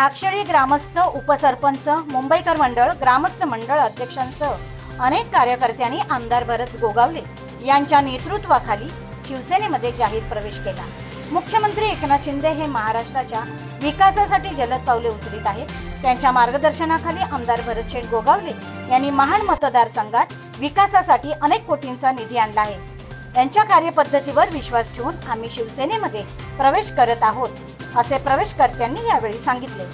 लाक्षळी ग्रामस्थ उपसरपंच मुंबईकर मंडळ ग्रामस्थ मंडळ अध्यक्षांसह अनेक कार्यकर्त्यांनी आमदार भरत गोगावले यांच्या नेतृत्वाखाली शिवसेनेमध्ये जाहीर प्रवेश केला. मुख्यमंत्री एकनाथ शिंदे हे महाराष्ट्राच्या विकासासाठी जलद पावले उचलित आहेत. त्यांच्या मार्गदर्शनाखाली आमदार भरत शेठ गोगावले यांनी महाड मतदारसंघात विकासासाठी अनेक कोटींचा निधी आणला आहे. त्यांच्या कार्यपद्धतीवर विश्वास ठेवून आम्ही शिवसेनेमध्ये प्रवेश करत आहोत. असे प्रवेशकर्त्यांनी यावेळी सांगितले.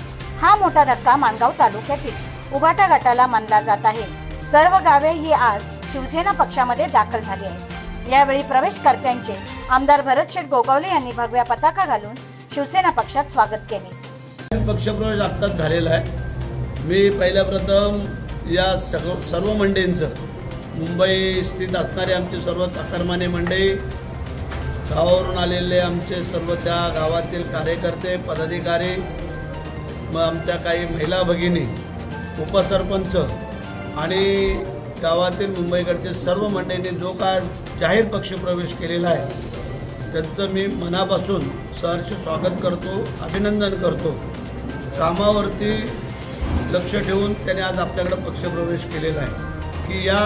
हा मोठा धक्का माणगाव तालुक्यातील उभाटा गटाला मानला जात आहे. सर्व गावे ही आज शिवसेना पक्षामध्ये दाखल झाली आहेत यावेळी प्रवेशकर्त्यांचे आमदार भरत शेठ गोगावले यांनी भगव्या पताका घालून शिवसेना पक्षात स्वागत केले. पक्षप्रवेश आत्ताच झालेला आहे. मी पहिल्या प्रथम या सगळ सर्व मंडळींचं मुंबई स्थित असणारे आमचे सर्व अकरमाने मंडळी गावावरून आलेले आमचे सर्व त्या गावातील कार्यकर्ते पदाधिकारी मग आमच्या काही महिला भगिनी उपसरपंच आणि गावातील मुंबईकडचे सर्व मंडळींनी जो काय जाहीर पक्षप्रवेश केलेला आहे त्यांचं मी मनापासून सहर्ष स्वागत करतो अभिनंदन करतो. कामावरती लक्ष ठेवून त्याने आज आपल्याकडं पक्षप्रवेश केलेला आहे. की या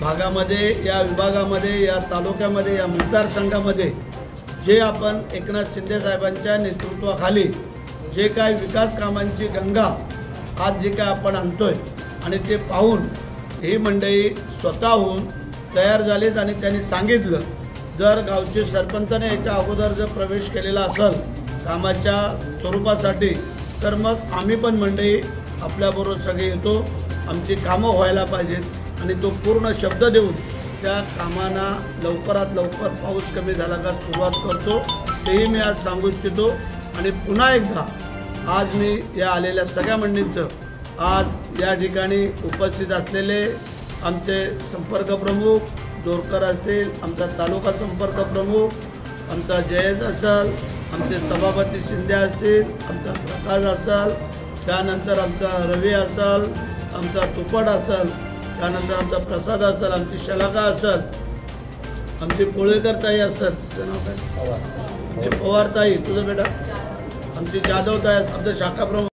भागामध्ये या विभागामध्ये या तालुक्यामध्ये या मतदारसंघामध्ये जे आपण एकनाथ शिंदेसाहेबांच्या नेतृत्वाखाली जे काय विकास कामांची गंगा आज जे काय आपण आणतो आहे आणि ते पाहून ही मंडळी स्वतःहून तयार झालीत आणि त्यांनी सांगितलं जर गावचे सरपंचाने याच्या अगोदर जर प्रवेश केलेला असेल कामाच्या स्वरूपासाठी तर मग आम्ही पण मंडळी आपल्याबरोबर सगळे येतो. आमची कामं व्हायला पाहिजेत. आणि तो पूर्ण शब्द देऊन त्या कामांना लवकरात लवकर पाऊस कमी झाला का सुरुवात करतो तेही मी आज सांगू इच्छितो. आणि पुन्हा एकदा आज मी या आलेल्या सगळ्या मंडळींचं आज या ठिकाणी उपस्थित असलेले आमचे संपर्क प्रमुख जोरकर असतील आमचा तालुका संपर्क प्रमुख आमचा जयेश असाल आमचे सभापती शिंदे असतील आमचा प्रकाश असाल त्यानंतर आमचा रवी असाल आमचा तुपट असाल त्यानंतर आमचा प्रसाद असल आमची शलाका असल आमची पोळेकर ताई नाव काय आमची पवार ताई तुझं बेटा? आमची जाधव ताई आमचं शाखा प्रमुख.